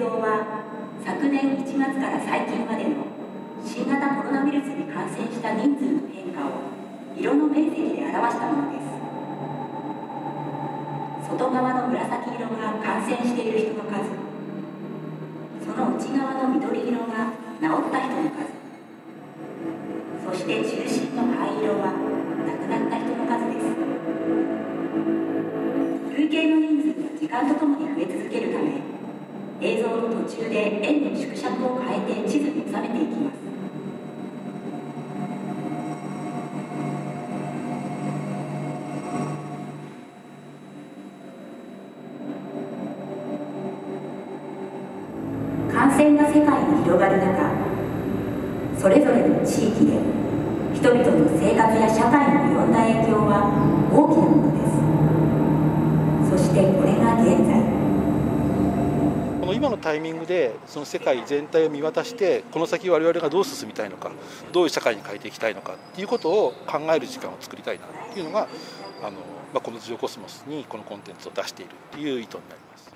像は昨年1月から最近までの新型コロナウイルスに感染した人数の変化を色の面積で表したものです。外側の紫色が感染している人の数。その内側の緑色が治った人の数。そして中心の灰色は亡くなった人の数です。累計の人数が時間とともに増え続けるため映像の途中で円の縮尺を変えて地図に収めていきます。感染が世界に広がる中それぞれの地域で人々の生活や社会に及んだ影響は大きなものですそしてこれが現在この今のタイミングでその世界全体を見渡してこの先我々がどう進みたいのかどういう社会に変えていきたいのかっていうことを考える時間を作りたいなっていうのがあの、まあ、この「ジオコスモス」にこのコンテンツを出しているっていう意図になります。